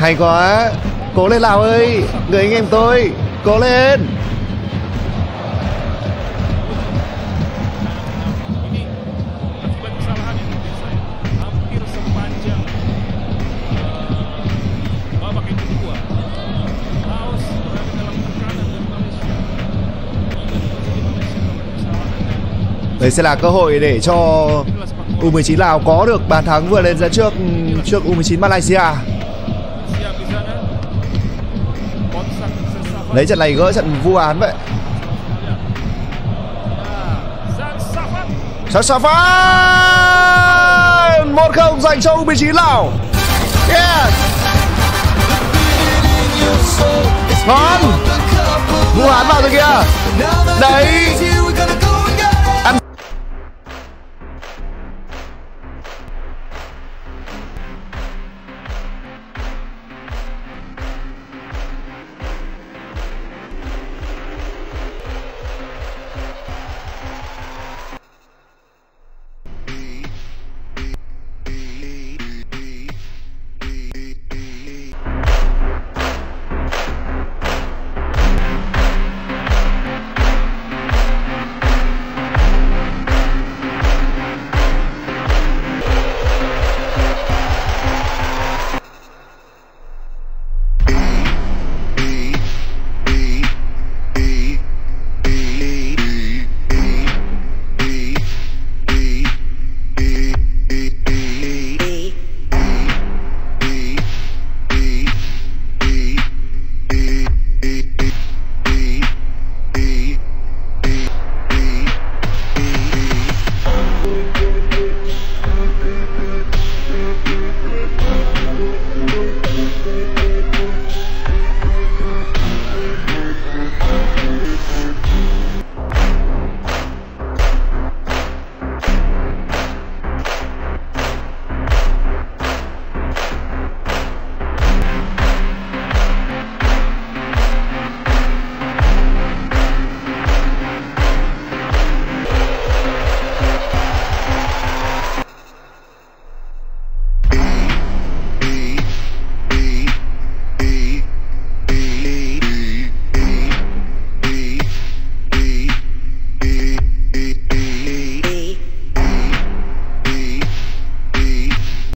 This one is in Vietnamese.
hay quá. Cố lên lào ơi. Người anh em tôi, cố lên. Đây sẽ là cơ hội để cho U19 Lào có được bàn thắng vừa lên dẫn trước trước U19 Malaysia. Lấy trận này gỡ trận vu án vậy. Sang Safat. Sassafan 1-0 dành cho U19 Lào. Yes. Ngon. Vu án vào rồi kìa. Đấy.